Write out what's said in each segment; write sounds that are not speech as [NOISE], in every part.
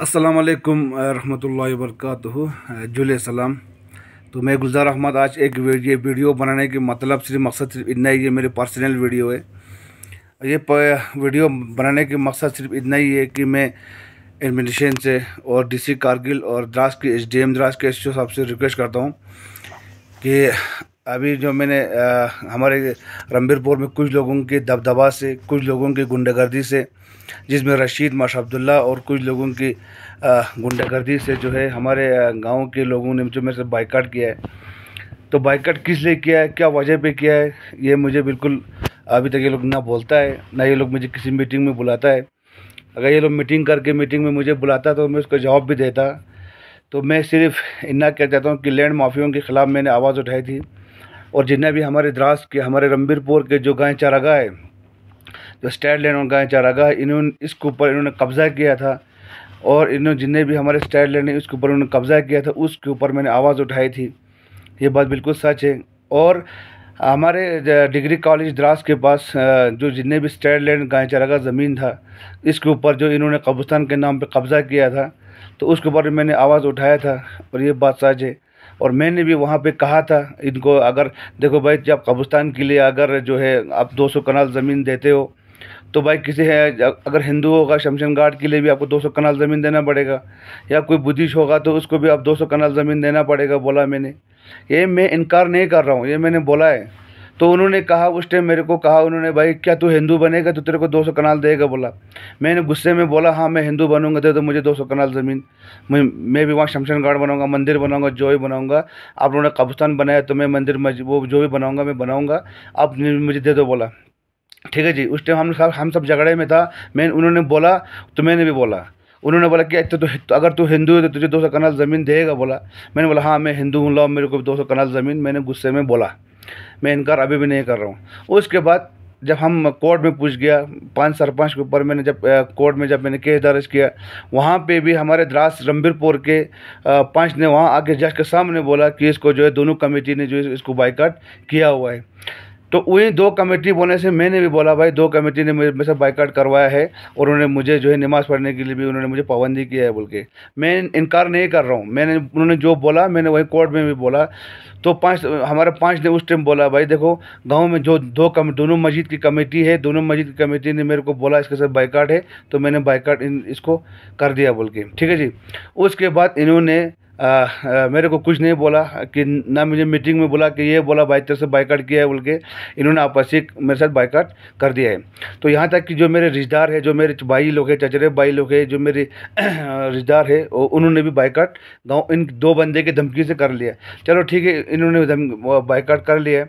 असलकम रहमतुल्लाहि वरकatuh जुल सलाम तो मैं गुलजार अहमद आज एक ये वीडियो बनाने के मतलब सिर्फ़ मकसद सिर्फ़ इतना ही है, मेरी पर्सनल वीडियो है। ये वीडियो बनाने के मकसद सिर्फ़ इतना ही है कि मैं एडमिनिस्ट्रेशन से और डीसी कारगिल और द्रास के एस डी एम द्रास के एस साहब से रिक्वेस्ट करता हूँ कि अभी जो मैंने हमारे रंबीरपुर में कुछ लोगों के दबदबा से, कुछ लोगों की गुंडागर्दी से, जिसमें रशीद, माशा अब्दुल्ला और कुछ लोगों की गुंडागर्दी से जो है हमारे गाँव के लोगों ने जो मेरे से बाइकाट किया है। तो बाइकाट किस लिए किया है? क्या वजह पे किया है? ये मुझे बिल्कुल अभी तक ये लोग ना बोलता है, ना ये लोग मुझे किसी मीटिंग में बुलाता है। अगर ये लोग मीटिंग करके मीटिंग में मुझे बुलाता तो मैं उसका जवाब भी देता। तो मैं सिर्फ़ इतना कह चाहता हूँ कि लैंड माफियों के ख़िलाफ़ मैंने आवाज़ उठाई थी। और जितने भी हमारे द्रास के, हमारे रंबीरपुर के जो गाय चारागाह है, जो स्टैट लैंड और गाय चारागाह इन्होंने, इसके ऊपर इन्होंने कब्ज़ा किया था। और इन्होंने जितने भी हमारे स्टैट लैंड है उसके ऊपर उन्होंने कब्ज़ा किया था, उसके ऊपर मैंने आवाज़ उठाई थी। ये बात बिल्कुल सच है। और हमारे डिग्री कॉलेज द्रास के पास जो जितने भी स्टैट लैंड गाय चारागाह ज़मीन था, इसके ऊपर जो इन्होंने कब्रस्तान के नाम पर कब्ज़ा किया था तो उसके ऊपर मैंने आवाज़ उठाया था। और ये बात सच है। और मैंने भी वहाँ पे कहा था, इनको अगर, देखो भाई, जब कब्रिस्तान के लिए अगर जो है, आप 200 कनाल ज़मीन देते हो तो भाई किसी है, अगर हिंदू होगा शमशान घाट के लिए भी आपको 200 कनाल ज़मीन देना पड़ेगा, या कोई बुद्धिस्ट होगा तो उसको भी आप 200 कनाल ज़मीन देना पड़ेगा, बोला मैंने। ये मैं इनकार नहीं कर रहा हूँ, ये मैंने बोला है। तो उन्होंने कहा उस टाइम मेरे को कहा उन्होंने भाई क्या तू हिंदू बनेगा तो तेरे को 200 कनाल देगा? बोला। मैंने गुस्से में बोला हाँ मैं हिंदू बनूँगा दे तो मुझे 200 कनाल ज़मीन। मैं मैं भी वहाँ शमशान घाट बनाऊँगा मंदिर बनाऊँगा जो भी बनाऊँगा। आप लोगों ने कब्रस्तान बनाया तो मैं मंदिर वो जो भी बनाऊँगा मैं बनाऊँगा। आप मुझे दे दो बोला। ठीक है जी उस टाइम हम सब हम सब झगड़े में था। मैं उन्होंने बोला तो मैंने भी बोला। उन्होंने बोला कि अच्छा तो, तो अगर तू हिंदू है तो तुझे दो सौ कनाल ज़मीन देगा बोला। मैंने बोला हाँ मैं हिंदू हूँ लो मेरे को दो सौ कनाल ज़मीन मैंने गुस्से में बोला। मैं इनकार अभी भी नहीं कर रहा हूँ। उसके बाद जब हम कोर्ट में पूछ गया, पाँच सरपंच के ऊपर मैंने जब कोर्ट में जब मैंने केस दर्ज किया, वहाँ पे भी हमारे द्रास रंबीरपुर के पंच ने वहाँ आके जज के सामने बोला कि इसको जो है दोनों कमेटी ने जो इसको बाइकाट किया हुआ है। तो वही दो कमेटी बोलने से मैंने भी बोला, भाई, दो कमेटी ने मुझे से बाइकाट करवाया है और उन्होंने मुझे जो है नमाज़ पढ़ने के लिए भी उन्होंने मुझे पाबंदी किया है बोल के। मैं इनकार नहीं कर रहा हूँ। मैंने, उन्होंने जो बोला, मैंने वही कोर्ट में भी बोला। तो पाँच, हमारे पाँच ने उस टाइम बोला, भाई, देखो, गाँव में जो दो कम, दोनों मस्जिद की कमेटी है, दोनों मस्जिद की कमेटी ने मेरे को बोला, इसके साथ बाइकाट है। तो मैंने बाइकाट इन, इसको कर दिया बोल के। ठीक है जी? उसके बाद इन्होंने मेरे को कुछ नहीं बोला कि ना मुझे मीटिंग में बोला कि ये बोला भाई तेरे से बाइकाट किया है बोल के। इन्होंने आपसी मेरे साथ बाइकाट कर दिया है। तो यहाँ तक कि जो मेरे रिश्तेदार है, जो मेरे भाई लोग हैं, चचरे भाई लोग हैं, जो मेरे [CLEARS THROAT] रिश्तेदार है उन्होंने भी बाइकाट गाँव, इन दो बंदे की धमकी से कर लिया। चलो ठीक है, इन्होंने बाइकाट कर लिया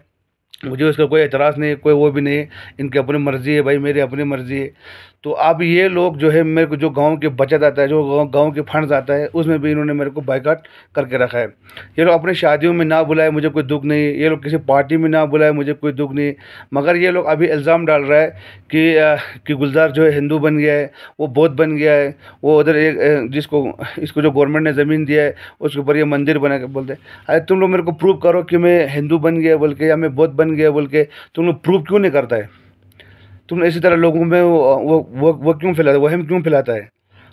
मुझे उसका कोई एतराज़ नहीं है, कोई वो भी नहीं है। इनकी अपनी मर्ज़ी है, भाई मेरी अपनी मर्ज़ी है। तो अब ये लोग जो है मेरे को जो गाँव के बचत आता है जो गाँव के फंड्स आता है उसमें भी इन्होंने मेरे को बाइकाट करके रखा है। ये लोग अपने शादियों में ना बुलाए मुझे कोई दुख नहीं। ये लोग किसी पार्टी में ना बुलाए मुझे कोई दुख नहीं। मगर ये लोग अभी इल्ज़ाम डाल रहा है कि आ, कि गुलजार जो है हिंदू बन गया है वो बौद्ध बन गया है वो उधर एक जिसको इसको जो गवर्नमेंट ने ज़मीन दिया है उसके ऊपर ये मंदिर बना के बोलते अरे तुम लोग मेरे को प्रूव करो कि मैं हिंदू बन गया बोल के या मैं बौद्ध बन गया बोल के तुम लोग प्रूव क्यों नहीं करता है? तुम इसी तरह लोगों में वो वो वो, क्यों फैलाता है वहम क्यों फैलाता है?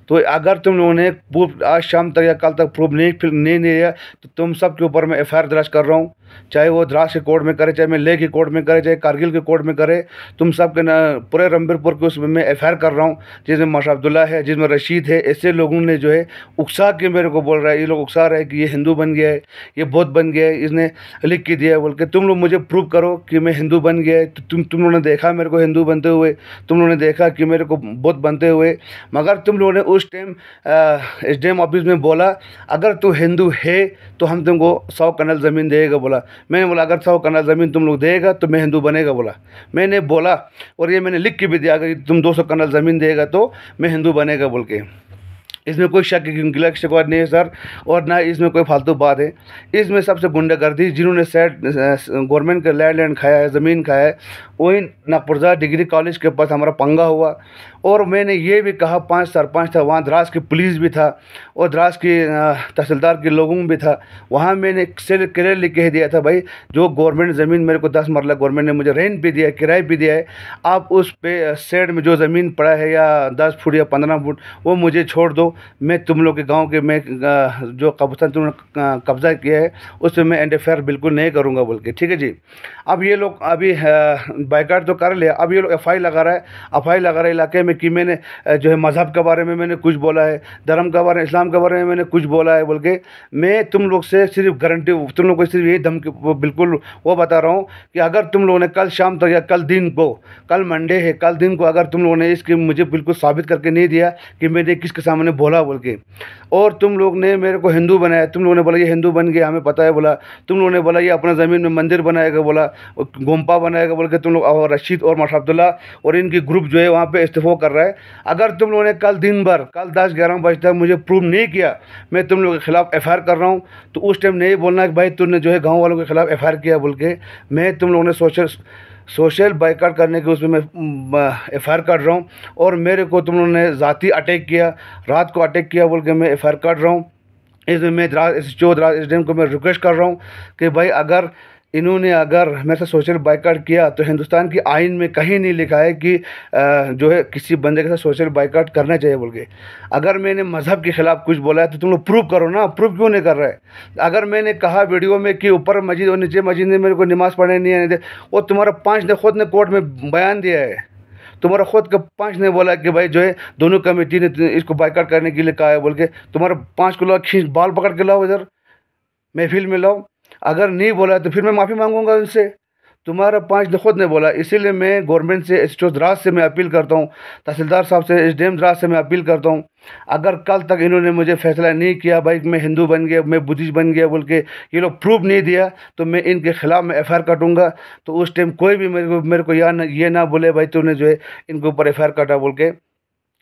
तो अगर तुम लोगों ने प्रूफ, आज शाम तक या कल तक प्रूफ नहीं, फिर नहीं दिया तो तुम सब के ऊपर मैं एफआईआर दर्ज कर रहा हूँ। चाहे वो द्रास के कोर्ट में करे, चाहे मैं ले के कोर्ट में करे, चाहे कारगिल के कोर्ट में करे, तुम सब के पूरे रंबीरपुर के उसमें मैं एफ़ कर रहा हूँ, जिसमें माशा अब्दुल्ला है, जिसमें रशीद है, ऐसे लोगों ने जो है, उकसा के मेरे को बोल रहा है, ये लोग उकसा रहे कि ये हिंदू बन गया है, ये बौद्ध बन गया है, इसने लिख के दिया है, बोल के तुम लोग मुझे प्रूव करो कि मैं हिंदू बन गया है तो तुम तुम लोगों ने देखा मेरे को हिंदू बनते हुए, तुम लोगों ने देखा कि मेरे को बौद्ध बनते हुए, मगर तुम लोगों ने उस टाइम एस डी ऑफ़िस में बोला, अगर तू हिंदू है तो हम तुमको सौ कनल ज़मीन देगा, बोला। मैंने बोला, अगर सौ कनल ज़मीन तुम लोग देगा तो मैं हिंदू बनेगा, बोला। मैंने बोला, और ये मैंने लिख के भी दिया, अगर तुम दो सौ कनल ज़मीन देगा तो मैं हिंदू बनेगा, बोल के। इसमें कोई शक गिला शिकवा नहीं है, सर, और ना इसमें कोई फालतू बात है। इसमें सबसे गुंडागर्दी, जिन्होंने सेट गवर्नमेंट का लैंड लैंड खाया है, ज़मीन खाया है, वही नागपुरजा डिग्री कॉलेज के पास हमारा पंगा हुआ। और मैंने ये भी कहा, पाँच सरपंच था, वहाँ द्रास की पुलिस भी था और द्रास की तहसीलदार के लोगों भी था। वहाँ मैंने सेल क्लियरली कह दिया था, भाई, जो गवर्नमेंट ज़मीन मेरे को दस मरला, गवर्नमेंट ने मुझे रेंट भी दिया है किराए भी दिया है, आप उस पे सेड में जो ज़मीन पड़ा है या दस फुट या पंद्रह फुट, वो मुझे छोड़ दो। मैं तुम लोग के गाँव के, मैं जो कब्जा, तुमने कब्ज़ा किया है उस पर मैं इंटरफेयर बिल्कुल नहीं करूँगा बोल के, ठीक है जी? अब ये लोग अभी बाइकाट तो कर लिया, अब ये लोग एफ़ लगा रहा है एफ़ लगा रहा है इलाके में कि मैंने जो है मज़हब के बारे में मैंने कुछ बोला है, धर्म के बारे में इस्लाम के बारे में मैंने कुछ बोला है बोल के मैं तुम लोग से सिर्फ़ गारंटी, तुम लोग को सिर्फ़ यही धमकी बिल्कुल वो बता रहा हूँ कि अगर तुम लोगों ने कल शाम तक या कल दिन को, कल मंडे है, कल दिन को अगर तुम लोगों ने इसकी मुझे बिल्कुल साबित करके नहीं दिया कि मैंने किसके सामने बोला बोल के और तुम लोग ने मेरे को हिंदू बनाया, तुम लोगों ने बोला ये हिंदू बन गया, हमें पता है, बोला, तुम लोगों ने बोला ये अपना ज़मीन में मंदिर बनाएगा बोला गोम्पा बनाएगा बोल के तुम लोग और रशीद और मशरफुल्ला और इनकी ग्रुप जो है वहाँ पे इस्तीफा कर रहा है। अगर तुम लोगों ने कल दिन भर, कल दस ग्यारह बजे तक मुझे प्रूव नहीं किया, मैं तुम लोगों के खिलाफ एफ़ कर रहा हूँ तो उस टाइम नहीं बोलना कि भाई तुमने जो है गाँव वालों के खिलाफ एफ़ किया बोल के, मैं तुम लोगों ने सोशल सोशल बाइकाट करने के उसमें मैं एफ़ आई कर रहा हूँ और मेरे को तुम लोगों ने ज़ाती अटैक किया, रात को अटैक किया बोल के मैं एफ़ आई कर रहा हूँ। इसमें मैं S H O S D M को मैं रिक्वेस्ट कर रहा हूँ कि भाई अगर इन्होंने अगर से सोशल बाइकाट किया तो हिंदुस्तान की आइन में कहीं नहीं लिखा है कि जो है किसी बंदे के साथ सोशल बाइकाट करना चाहिए बोल के। अगर मैंने मज़हब के ख़िलाफ़ कुछ बोला है तो तुम लोग प्रूव करो ना, प्रूव क्यों नहीं कर रहे? अगर मैंने कहा वीडियो में कि ऊपर मस्जिद और नीचे मस्जिद ने मेरे को नमाज़ पढ़ने नहीं आने दे, वो तुम्हारा पाँच ने खुद ने कोर्ट में बयान दिया है। तुम्हारा खुद का पाँच ने बोला कि भाई जो है दोनों कमेटी ने इसको बाइकाट करने के लिए कहा है बोल के, तुम्हारा पाँच किलो खींच बाल पकड़ के लाओ इधर, महफिल में लाओ। अगर नहीं बोला तो फिर मैं माफ़ी मांगूँगा उनसे। तुम्हारा पाँच ने खुद ने बोला, इसीलिए मैं गवर्नमेंट से एस द्रास से मैं अपील करता हूँ, तहसीलदार साहब से एस डी द्रास से मैं अपील करता हूँ। अगर कल तक इन्होंने मुझे फैसला नहीं किया भाई मैं हिंदू बन गया, मैं बुद्धिस्ट बन गया बोल के ये लोग प्रूफ नहीं दिया तो मैं इनके खिलाफ़ मैं एफ़ कटूँगा। तो उस टाइम कोई भी मेरे को मेरे को या ये ना बोले भाई तूने जो है इनके ऊपर एफ़ काटा बोल के।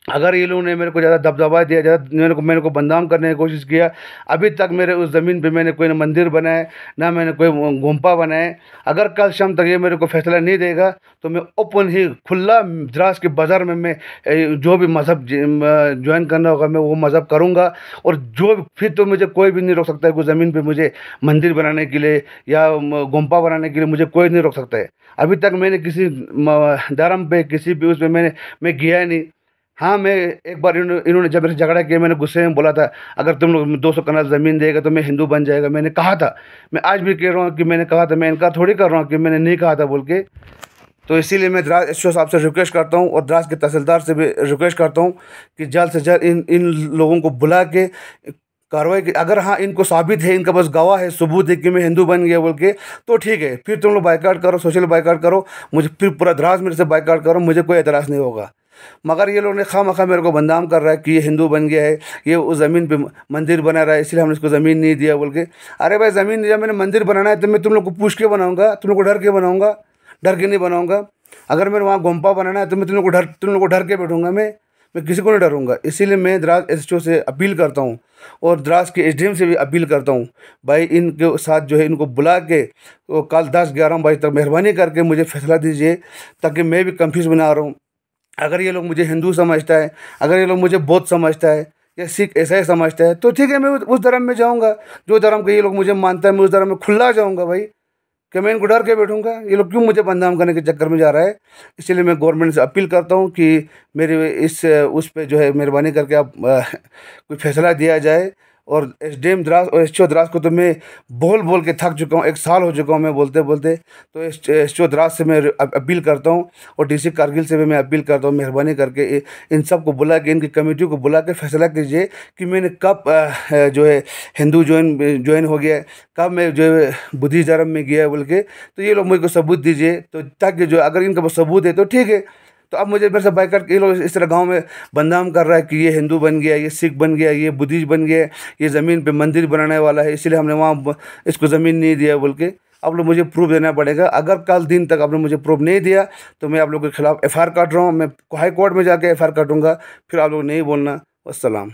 अगर ये लोगों ने मेरे को ज़्यादा दबदबा दिया, ज़्यादा मेरे को मेरे को बदनाम करने की कोशिश किया, अभी तक मेरे उस ज़मीन पे मैंने कोई ना मंदिर बनाए, ना मैंने कोई गुम्पा बनाए। अगर कल शाम तक ये मेरे को फैसला नहीं देगा तो मैं ओपन ही खुला द्रास के बाज़ार में मैं जो भी मज़हब ज्वाइन करना होगा, मैं वो मज़हब करूँगा। और जो फिर तो मुझे कोई भी नहीं रोक सकता है कोई ज़मीन पर मुझे मंदिर बनाने के लिए या गुम्पा बनाने के लिए मुझे कोई नहीं रोक सकता है। अभी तक मैंने किसी धर्म पे, किसी भी उसमें मैंने, मैं गया नहीं। हाँ मैं एक बार इन्होंने जब मेरे झगड़ा किया मैंने गुस्से में बोला था, अगर तुम लोग दो सौ कनाल ज़मीन देगा तो मैं हिंदू बन जाएगा, मैंने कहा था। मैं आज भी कह रहा हूँ कि मैंने कहा था, मैं इनका थोड़ी कर रहा हूँ कि मैंने नहीं कहा था बोल के। तो इसीलिए मैं द्रास, एस साहब से रिक्वेस्ट करता हूँ और द्रास के तहसीलदार से भी रिक्वेस्ट करता हूँ कि जल्द से जल्द इन इन लोगों को बुला के कार्रवाई की, अगर हाँ इनको साबित है, इनका बस गवाह है, सबूत है कि मैं हिंदू बन गया बोल के तो ठीक है, फिर तुम लोग बाइकाट करो, सोशल बाइकाट करो, मुझे फिर पूरा द्रास मेरे से बाइकाट करो, मुझे कोई एतराज़ नहीं होगा। मगर ये लोग ने खा मखा मेरे को बदनाम कर रहा है कि ये हिंदू बन गया है, ये उस ज़मीन पे मंदिर बना रहा है, इसलिए हमने इसको ज़मीन नहीं दिया बोल के। अरे भाई, ज़मीन दिया, मैंने मंदिर बनाना है तो मैं तुम लोग को पूछ के बनाऊँगा, तुम लोग को डर के बनाऊँगा, डर के नहीं बनाऊँगा। अगर मैंने वहाँ गोम्पा बनाना है तो मैं तुम लोग को डर, तुम लोग को डर के बैठूँगा मैं मैं किसी को नहीं डरूँगा। इसीलिए मैं द्रास एस से अपील करता हूँ, और द्रास के एसडीएम से भी अपील करता हूँ, भाई इनके साथ जो है इनको बुला के कल दस ग्यारह बजे तक मेहरबानी करके मुझे फैसला दीजिए, ताकि मैं भी कन्फ्यूज़ बना रहा। हूँ अगर ये लोग मुझे हिंदू समझता है, अगर ये लोग मुझे बौद्ध समझता है, या सिख ऐसा ही समझता है तो ठीक है, मैं उस धर्म में जाऊँगा। जो धर्म के ये लोग मुझे मानता है, मैं उस धर्म में खुला जाऊँगा भाई। कि मैं इनको डर के बैठूँगा? ये लोग क्यों मुझे बदनाम करने के चक्कर में जा रहा है? इसलिए मैं गवर्नमेंट से अपील करता हूँ कि मेरे इस, उस पर जो है मेहरबानी करके आप कोई फैसला दिया जाए। और एस डी एम द्रास और एस द्रास को तो मैं बोल बोल के थक चुका हूँ, एक साल हो चुका हूँ मैं बोलते बोलते। तो एस द्रास से मैं अपील करता हूँ और डी सी कारगिल से भी मैं अपील करता हूँ, मेहरबानी करके इन सबको बुला के, इनकी कमेटी को बुला के फैसला कीजिए कि मैंने कब जो है हिंदू ज्वाइन ज्वाइन हो गया, कब मैं जो है बुद्धिस्ट धर्म में गया बोल के तो ये लोग मुझे सबूत दीजिए। तो ताकि जो अगर इनका सबूत है तो ठीक है। तो अब मुझे फिर से करके ये लोग इस तरह गाँव में बदनाम कर रहा है कि ये हिंदू बन गया, ये सिख बन गया, ये बुद्धिस्ट बन गया, ये ज़मीन पे मंदिर बनाने वाला है, इसलिए हमने वहाँ इसको ज़मीन नहीं दिया बोल के। अब लोग मुझे प्रूफ देना पड़ेगा। अगर कल दिन तक आपने मुझे प्रूफ नहीं दिया तो मैं आप लोग के खिलाफ एफआईआर काट रहा हूँ, मैं हाई कोर्ट में जाके एफ़ काटूँगा, फिर आप लोग नहीं बोलना। असलम